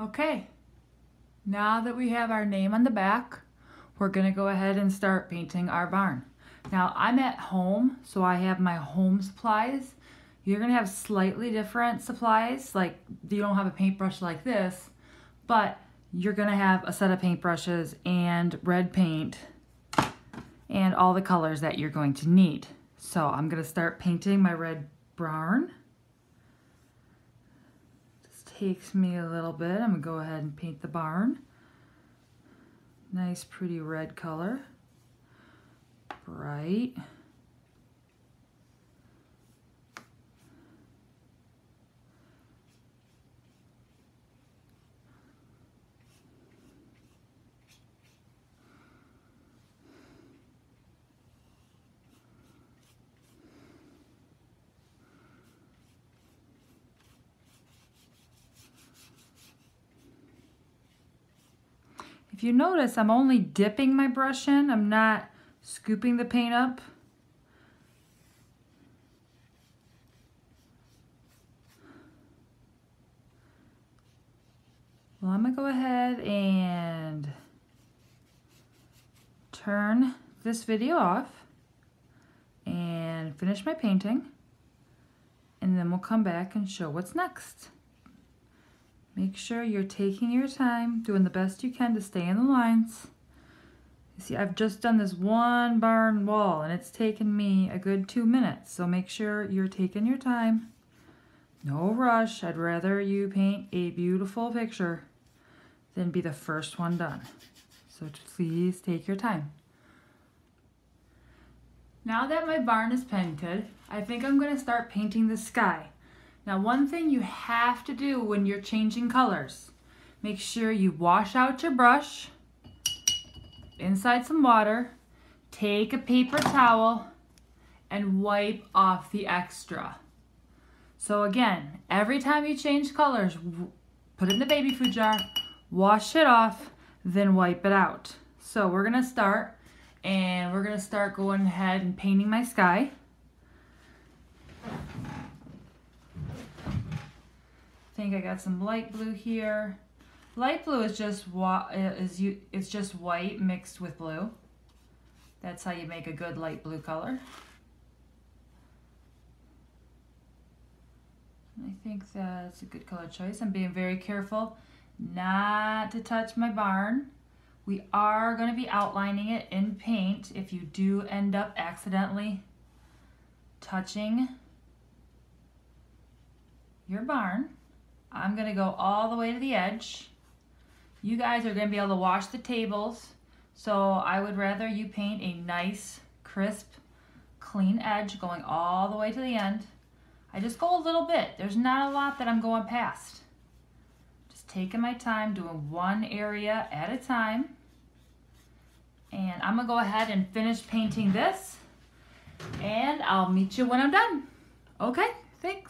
Okay, now that we have our name on the back, we're gonna go ahead and start painting our barn. Now I'm at home, so I have my home supplies. You're gonna have slightly different supplies, like you don't have a paintbrush like this, but you're gonna have a set of paintbrushes and red paint and all the colors that you're going to need. So I'm gonna start painting my red barn takes me a little bit. I'm gonna go ahead and paint the barn. Nice pretty red color. Bright. If you notice, I'm only dipping my brush in. I'm not scooping the paint up. Well, I'm to go ahead and turn this video off and finish my painting. And then we'll come back and show what's next. Make sure you're taking your time, doing the best you can to stay in the lines. You see, I've just done this one barn wall and it's taken me a good two minutes. So make sure you're taking your time. No rush. I'd rather you paint a beautiful picture than be the first one done. So please take your time. Now that my barn is painted, I think I'm going to start painting the sky. Now one thing you have to do when you're changing colors, make sure you wash out your brush inside some water, take a paper towel, and wipe off the extra. So again, every time you change colors, put it in the baby food jar, wash it off, then wipe it out. So we're gonna start, and we're gonna start going ahead and painting my sky. Think I got some light blue here. Light blue is just is you it's just white mixed with blue. That's how you make a good light blue color. I think that's a good color choice. I'm being very careful not to touch my barn. We are going to be outlining it in paint if you do end up accidentally touching your barn. I'm gonna go all the way to the edge. You guys are gonna be able to wash the tables, so I would rather you paint a nice, crisp, clean edge going all the way to the end. I just go a little bit. There's not a lot that I'm going past. Just taking my time, doing one area at a time. And I'm gonna go ahead and finish painting this and I'll meet you when I'm done. Okay, thanks.